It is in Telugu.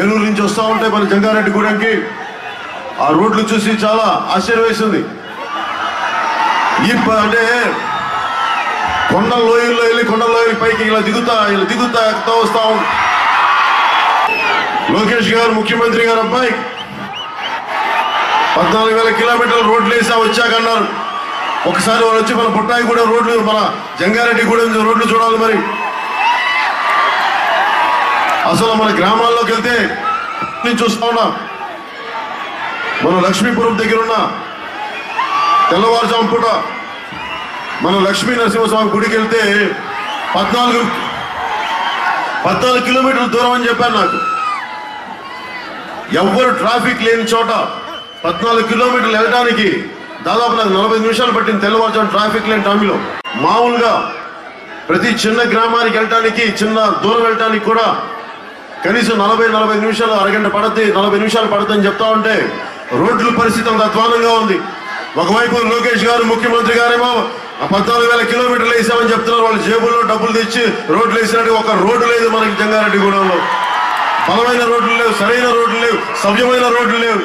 ఏలూరు నుంచి వస్తూ ఉంటాయి మన జంగారెడ్డిగూడెంకి ఆ రోడ్లు చూసి చాలా ఆశ్చర్యం వేసింది అంటే కొండ లోయల్లో వెళ్ళి కొండ లోయల పైకి ఇలా దిగుతా ఇలా దిగుతా ఎక్కుతా వస్తా లోకేష్ గారు ముఖ్యమంత్రి గారు అబ్బాయి. పద్నాలుగు వేల కిలోమీటర్ల రోడ్లు వేసా వచ్చాకన్నారు ఒకసారి వాళ్ళు వచ్చి మన పుట్టాయి కూడా రోడ్లు మన జంగారెడ్డి కూడా రోడ్లు చూడాలి మరి. అసలు మన గ్రామాల్లోకి వెళ్తే నేను చూస్తా ఉన్నా మన లక్ష్మీపురం దగ్గర ఉన్న తెల్లవారుజాము పూట మన లక్ష్మీ నరసింహస్వామి గుడికి వెళ్తే పద్నాలుగు పద్నాలుగు కిలోమీటర్ల దూరం అని చెప్పారు నాకు. ఎవ్వరు ట్రాఫిక్ లేని చోట పద్నాలుగు కిలోమీటర్లు వెళ్ళడానికి దాదాపు నాకు నలభై నిమిషాలు పట్టింది తెల్లవారుజాము ట్రాఫిక్ లేని టైంలో. మామూలుగా ప్రతి చిన్న గ్రామానికి వెళ్ళటానికి చిన్న దూరం వెళ్ళటానికి కూడా కనీసం నలభై నలభై నిమిషాలు అరగంట పడుతుంది నలభై నిమిషాలు పడుతుందని చెప్తా ఉంటే రోడ్ల పరిస్థితి అంత అధ్వానంగా ఉంది. ఒకవైపు లోకేష్ గారు ముఖ్యమంత్రి గారేమో పద్నాలుగు వేల కిలోమీటర్లు వేసామని చెప్తున్నారు. వాళ్ళ జేబుల్లో డబ్బులు తెచ్చి రోడ్లు వేసినట్టు ఒక రోడ్డు లేదు మనకి జంగారెడ్డిగూడెంలో. బలమైన రోడ్లు లేవు సరైన రోడ్లు లేవు సవ్యమైన రోడ్లు లేవు.